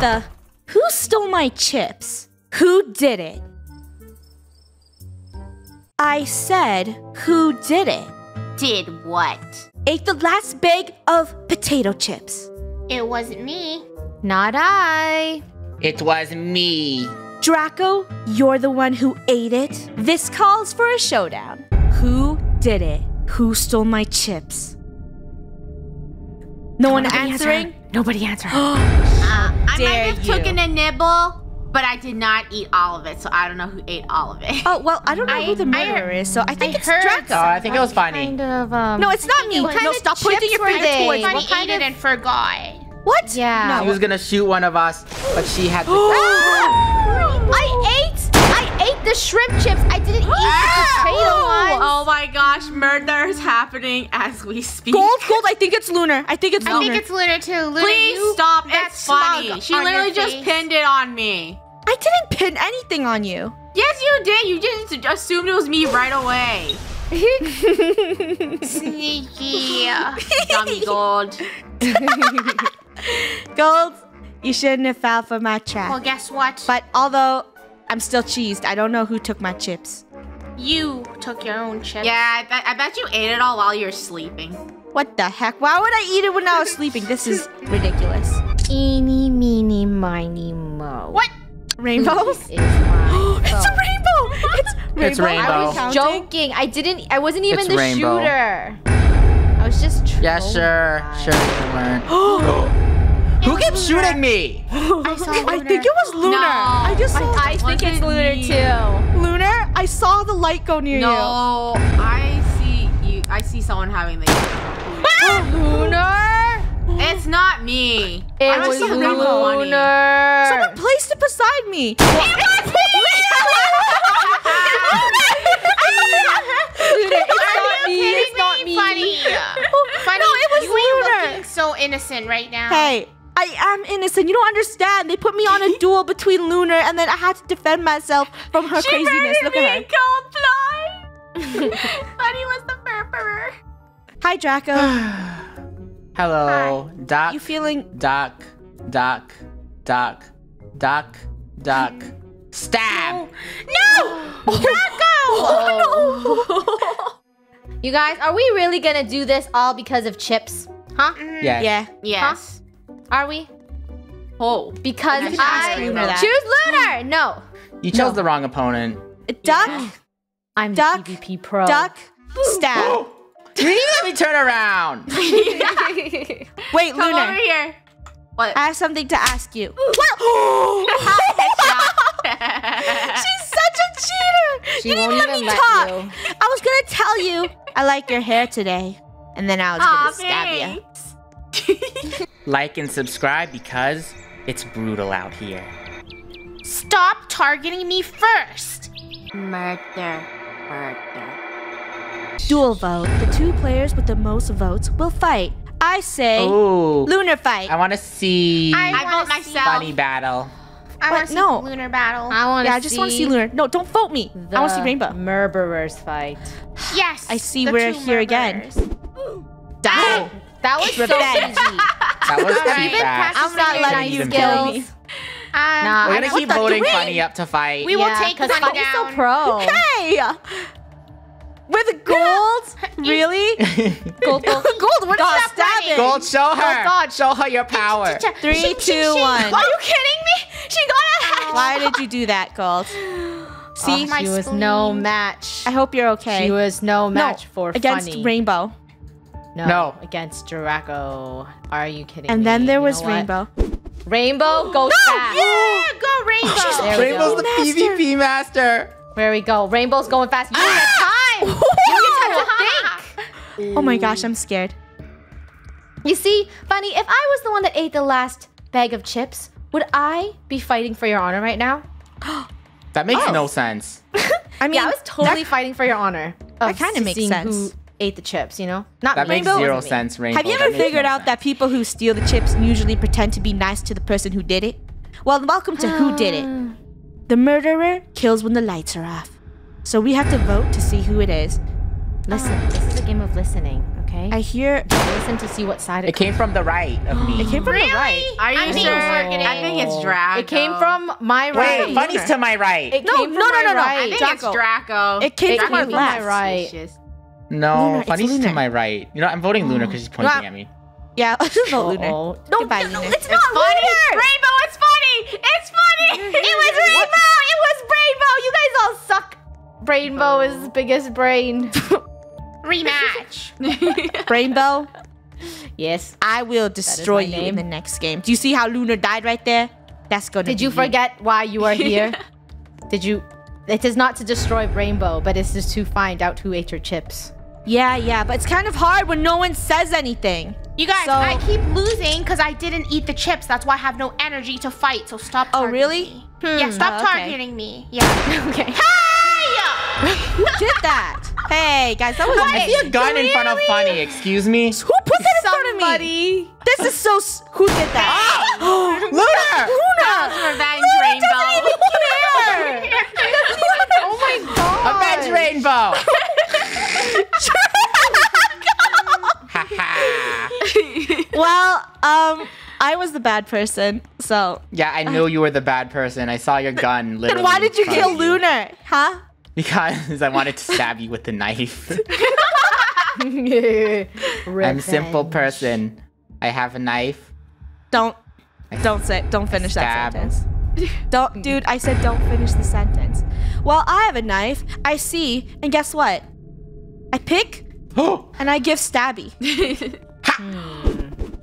the? Who stole my chips? Who did it? I said, who did it? Did what? Ate the last bag of potato chips. It wasn't me. Not I. It was me. Draco, you're the one who ate it. This calls for a showdown. Who did it? Who stole my chips? No one answering? Nobody answered. Uh, I Dare might have you. taken a nibble, but I did not eat all of it, so I don't know who ate all of it. Oh, well, I don't know I- who the I- murderer is, so I think I it's heard Draco. Oh, I think it was funny. Kind of. Um, No, it's not me. what No, stop pointing your finger towards me. What kind ate it of- and forgot. What? Yeah. No. She was gonna shoot one of us, but she had to. I ate. I ate the shrimp chips. I didn't eat the ah! potato oh, ones. Oh my gosh, murder is happening as we speak. Gold, gold. I think it's Lunar. I think it's I Lunar. think it's Luna too. Luna, Please you, stop. that It's funny. smug She literally just pinned it on me. I didn't pin anything on you. Yes, you did. You just assumed it was me right away. Sneaky. Dummy gold. Gold, you shouldn't have fell for my trap. well, guess what? But although I'm still cheesed, I don't know who took my chips. you took your own chips. Yeah, I bet, I bet you ate it all while you were sleeping. What the heck? Why would I eat it when I was sleeping? This is ridiculous. Eeny, meeny, miny, mo. What? Rainbows? Is it's a rainbow! It's rainbow. It's rainbow. I was Counting? joking. I didn't. I wasn't even It's the rainbow. shooter. I was just. Yeah, sure, sure you weren't. Who keeps shooting me? I saw I think it was Lunar. No. I just saw I think it's Wasn't Lunar me. too. Lunar. I saw the light go near you. No, I see you. I see someone having the. Ah! Oh, Lunar. Oh. It's not me. It I was see the rainbow money. you. Lunar. Someone placed it beside me. It's not me. It's not me. Funneh. Funneh. No, it was you ain't Lunar. looking so innocent right now. Hey, I am innocent. You don't understand. They put me on a duel between Lunar, and then I had to defend myself from her craziness. Look at her. Funneh was the murderer. Hi, Draco. Hello, Doc. You feeling? Doc, Doc, Doc, Doc, Doc. Stab! No! Draco! Oh no! You guys, are we really gonna do this all because of chips? Huh? Yes. Yeah. Yes. Are we? Oh. Because You can ask I that. choose Lunar. No, You chose the wrong opponent. Duck, I'm Duck, the PvP pro. duck, stab. You didn't let me turn around. Wait, Come over here. What? I have something to ask you. What? She's such a cheater. She you didn't won't let even me let talk. you. I was gonna tell you I like your hair today, and then I was Aw, gonna stab you. thanks. like and subscribe because it's brutal out here. Stop targeting me first. Murder. Murder. Dual vote. The two players with the most votes will fight. I say Ooh. lunar fight. I want to see I, I vote myself. funny battle. I want to see no. lunar battle. I want to yeah, I just want to see lunar. No, don't vote me. I want to see rainbow. Murderers fight. yes. I see the we're two here again. murderers. Die. That was so Revenge. easy. That was Alright. too fast. I'm not letting you kill me. Um, Nah, We're gonna keep what voting funny up to fight. We will take because Funneh Funneh's so pro. Hey, with gold? really? Gold, gold. gold. What is Stop that stabbing? Gold, show her. God. Show her your power. Three, two, one. Are you kidding me? She got a Why did you do that, Gold? See, my she was no match. I hope you're okay. She was no no, match for against funny. Rainbow. No, No. against Draco. Are you kidding And me? then there You was know what? Rainbow. Rainbow, go fast. Yeah, go Rainbow. There Rainbow's go. the Master. PvP master. There we go. Rainbow's going fast. You don't ah! have time. You don't have time to think. Oh my gosh, I'm scared. You see, Bunny, if I was the one that ate the last bag of chips, would I be fighting for your honor right now? That makes Oh. no sense. I mean, yeah, I was totally fighting for your honor. that kinda makes seeing sense. Who ate the chips? You know, not That me. makes Rainbow- zero Wasn't me. sense, Rainbow. Have you ever makes figured no out that people who steal the chips usually pretend to be nice to the person who did it? Well, welcome to Who Did It. The murderer kills when the lights are off. So we have to vote to see who it is. Listen, ah, this is a game of listening, okay? Okay. I hear listen to see what side it, It came from the right of me. it came from the right. Are you I think sure? I think it's Draco. It came from my right. Wait, Funneh's to my right. It No, came no, from no, my no, no. I think Draco. it's Draco. It came It from came my from my right. Suspicious. No, Lunar, it's Funneh's to my right. You know, I'm voting Lunar because mm. she's pointing Well, at me. Yeah, let's just vote Lunar. Uh-oh. No, Goodbye, Lunar. It's, funny. Rainbow, it's funny. It's funny. It was Rainbow! It was Rainbow! You guys all suck! Rainbow is the biggest brain. Rematch. Rainbow, yes. I will destroy you name. in the next game. Do you see how Lunar died right there? That's gonna Did be you forget why you are here? Did you? It is not to destroy Rainbow, but it's just to find out who ate your chips. Yeah, yeah, but it's kind of hard when no one says anything. You guys, So- I keep losing because I didn't eat the chips. That's why I have no energy to fight. So stop. Oh, really? Me. Hmm. Yeah, stop Oh, okay. targeting me. Yeah. Okay. Hey! Who did that? Hey, guys, that was I see a gun in front of Funneh. Excuse me. Who put that in front of me? This is so. Who did that? Lunar! Luna! Revenge Rainbow. oh my god. Avenge Rainbow! Ha ha. Well, um, I was the bad person, so. Yeah, I knew you were the bad person. I saw your gun literally. Then why did you in front kill of Lunar? Huh? Because I wanted to stab you with the knife. I'm I'm a simple person. I have a knife. Don't. Don't say. Don't finish Stab. that sentence. Don't, dude. I said don't finish the sentence. Well, I have a knife. I see, and guess what? I pick and I give Stabby.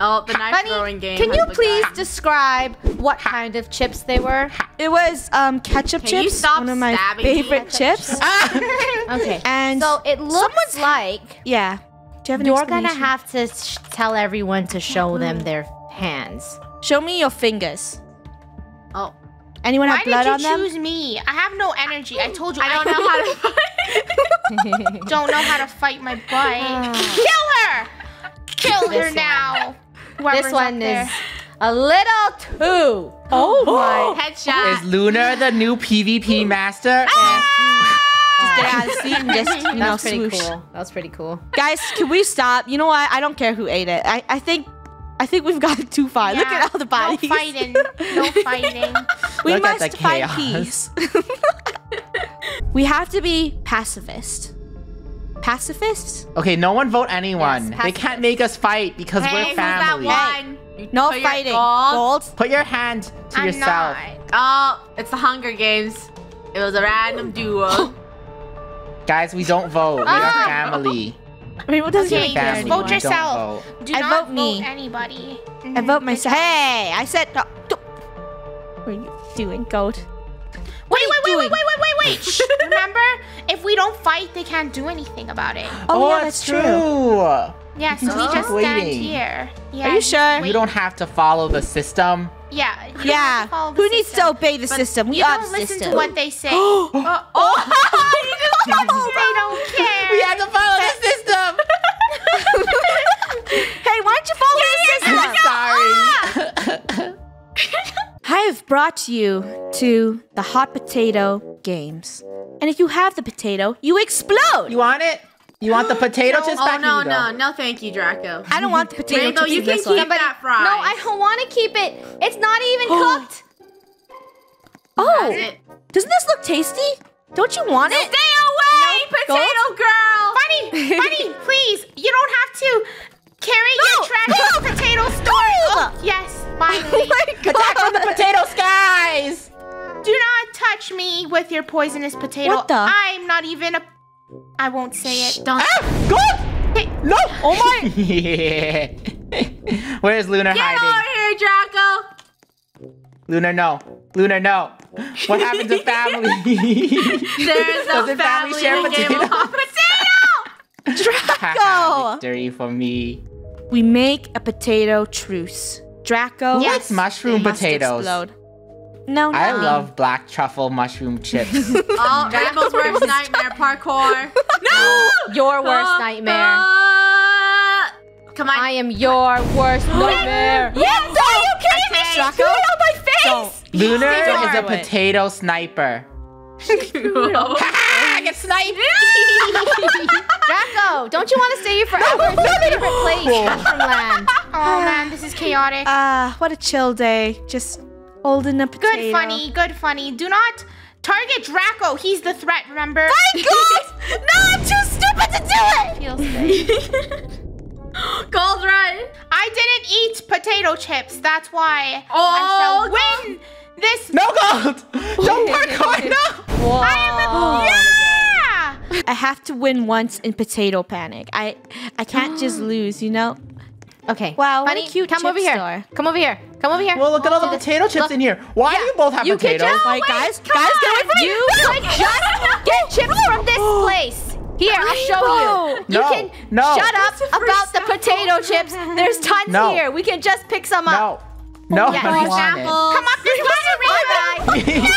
Oh, the knife Bunny, throwing game. can has you begun. please describe what kind of chips they were? It was um ketchup Can you chips, stop one of my stabbing me? favorite chips. Okay. And So it looks like yeah, do you have an you're gonna have to sh- tell everyone to show them their hands. Show me your fingers. Oh, Anyone Why have blood on them? Why did you on them? choose me? I have no energy. I told you I don't know how to fight. don't know how to fight my butt. Kill her! Kill her This now. This one is a little too. Oh my! Headshot. is Lunar the new PvP master? Ah! Just get out of the seat and just you know That was pretty swoosh. cool. That was pretty cool. Guys, can we stop? You know what? I don't care who ate it. I, I think I think we've gotten too far. Look at all the bodies. No fighting. No fighting. we Look at must the find chaos. peace. we have to be pacifist. Pacifist? Okay, no one vote anyone. Yes, they can't make us fight because hey, we're who's that family. one? You No put fighting. gold- Gold. Put your hand to I'm yourself. not. Oh, it's the Hunger Games. It was a random duo. Guys, we don't vote. We Ah. are family. Rainbow doesn't Okay, even care family. vote anymore. we don't yourself. vote. Do I not vote me. anybody. I vote myself. Hey, I said. No, do- what are you doing, Gold? Wait, wait, wait, doing? wait, wait, wait, wait, wait. Shh. Remember, if we don't fight, they can't do anything about it. Oh, oh yeah, that's that's true. true. Yeah, so we just just stand waiting. here. Yeah, Are you sure? wait. You don't have to follow the system. Yeah. you don't have Yeah. to follow the Who needs to obey the system? We You are don't the listen system. to what they say. Uh, oh, they don't care. We have to follow the system. Brought you to the hot potato games. And if you have the potato, you explode. you want it? You want the potato chips oh back? no, no, no! Thank you, Draco. I don't want the potato Rainbow, chips you can this keep one. that fries. No, I don't want to keep it. It's not even cooked. Oh, doesn't this look tasty? Don't you want it? Stay away, no, potato poisonous potato. What the? I'm not even a. I won't say it. Don't. Ah, good. Hey, No. Oh my. Where's Lunar Get hiding? over here, Draco. Lunar, no. Lunar, no. What happened to family? There's no Doesn't family family share potato? potato. Draco! Victory for me. We make a potato truce. Draco. Yes, mushroom potatoes? explode. No, I love black truffle mushroom chips. Oh, Rainbow's worst nightmare parkour. No. Your worst Uh, nightmare. uh, come on. I am your worst nightmare. Yes, are you kidding me? Draco? Threw it on my face. Lunar is a Don't it. potato sniper. Whoa. I get sniped. Draco, don't you want to stay here forever? It's your favorite place, Mushroom Land. Oh man, this is chaotic. Ah, what a chill day. Just holding a potato. Good funny, good funny. Do not target Draco. He's the threat, remember? My God! no, I'm too stupid to do it! Feels safe. Gold run. I didn't eat potato chips. That's why Oh, I shall win this. No gold! Don't parkour, no! Whoa. Yeah! I have to win once in potato panic. I I can't just lose, you know? Okay. Wow, what a Funneh, cute come chip over here. store. Come over here. Come over here. Well, look at all the potato chips in here. Why do you both have You can potatoes? just Like, guys, guys, get away from me! You could just get chips from this place. Here, I'll show you. You No, can no. shut up about the potato chips. There's tons No. here. We can just pick some up. No. No, Yeah, I don't for want example. Come up this ladder, Rainbow. it.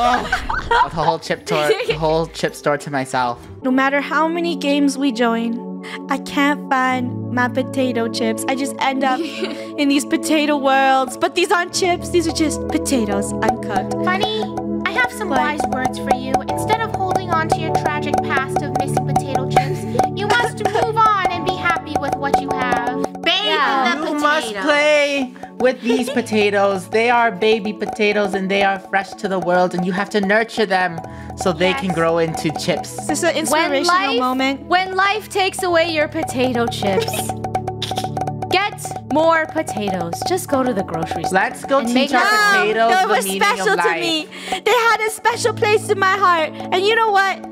Oh, the whole chip store, the whole chip store to myself. No matter how many games we join, I can't find my potato chips. I just end up in these potato worlds. But these aren't chips, these are just potatoes uncooked. Funneh, I have some What? wise words for you. Instead of holding on to your tragic past of missing potato chips, you must move on and be happy with what you have. Bathe Yeah. in the You must play with these potatoes. They are baby potatoes and they are fresh to the world, and you have to nurture them so they can grow into chips. This is this an When inspirational life, moment? when life takes away your potato chips, get more potatoes. Just go to the grocery store. Let's go And teach our your- potatoes they the were meaning special of to life. me. They had a special place in my heart. And you know what?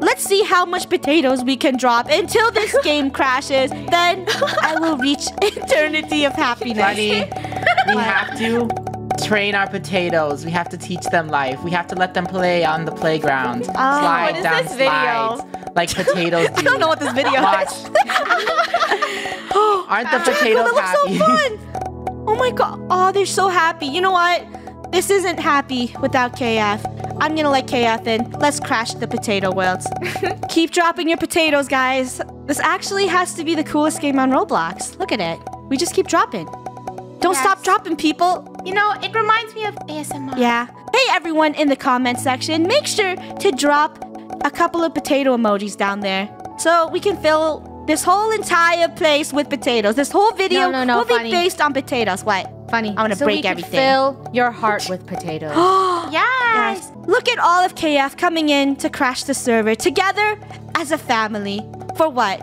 Let's see how much potatoes we can drop until this game crashes. Then I will reach eternity of happiness. We have to train our potatoes. We have to teach them life. We have to let them play on the playground. Oh, Slide what is down this video? slides like potatoes do. I don't know what this video Watch. is. Aren't the potatoes happy? so fun. Oh my god. Oh, they're so happy. You know what? This isn't happy without KF. I'm gonna let KF in. Let's crash the potato worlds. Keep dropping your potatoes, guys. This actually has to be the coolest game on Roblox. Look at it. We just keep dropping. Don't Yes. stop dropping, people. You know, it reminds me of ASMR. Yeah. Hey, everyone in the comment section, make sure to drop a couple of potato emojis down there so we can fill this whole entire place with potatoes. This whole video No, no, no, will funny. be based on potatoes. What? Funneh. I'm gonna so break we can everything. Fill your heart with potatoes. Yes. Guys, look at all of KF coming in to crash the server together as a family. For what?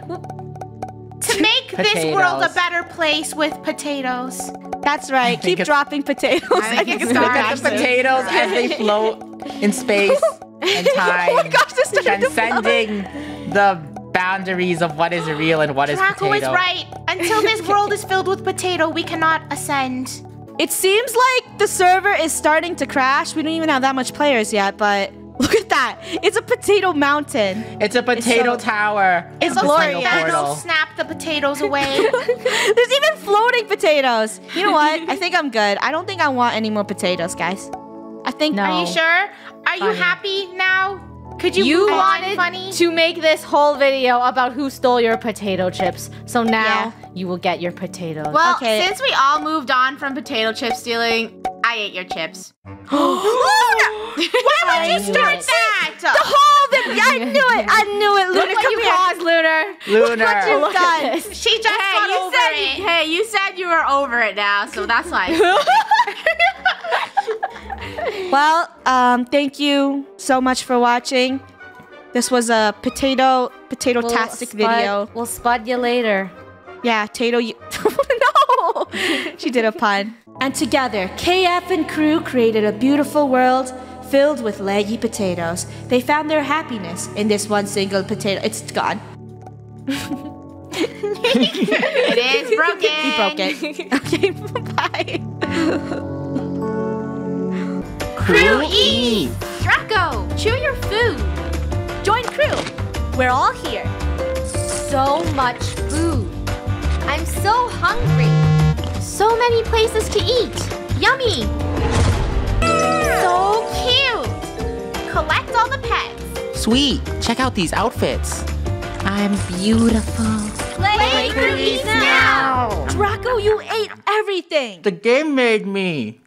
To make this world a better place with potatoes. That's right. Keep it's- dropping potatoes. I think it's Look Crash at the the- potatoes as they float in space and time, oh my gosh, this started to float. transcending the boundaries of what is real and what is Draco potato. is right. Until this world is filled with potato, we cannot ascend. It seems like the server is starting to crash. We don't even have that much players yet, but look at that. It's a potato mountain. It's a potato so- tower. It's Potato glorious. Thanos portal. snap the potatoes away. There's even floating potatoes. You know what? I think I'm good. I don't think I want any more potatoes, guys. I think No. Are you sure? Are you happy now? Could you, You move on, wanted funny? to make this whole video about who stole your potato chips. So now you will get your potatoes. Well, Okay. since we all moved on from potato chip stealing, I ate your chips. Why would I you knew start that? the whole thing. I knew it. I knew it. Look Luna, what come you here. caused, Lunar. Lunar. you've Look done. at this. She just Hey, got you over said it. hey, you said you were over it now, so that's why. Well, um, thank you so much for watching. This was a potato potato tastic spud- video. We'll spot you later. Yeah, Tato. You- no, she did a pun. And together, KF and Krew created a beautiful world filled with leggy potatoes. They found their happiness in this one single potato. It's gone. it is broken. He broke it. okay, bye. Krew eat. Draco, chew your food. Join Krew. We're all here. So much food. I'm so hungry. So many places to eat. Yummy. So cute. Collect all the pets. Sweet. Check out these outfits. I'm beautiful. Play cookies now. Draco, you ate everything. The game made me.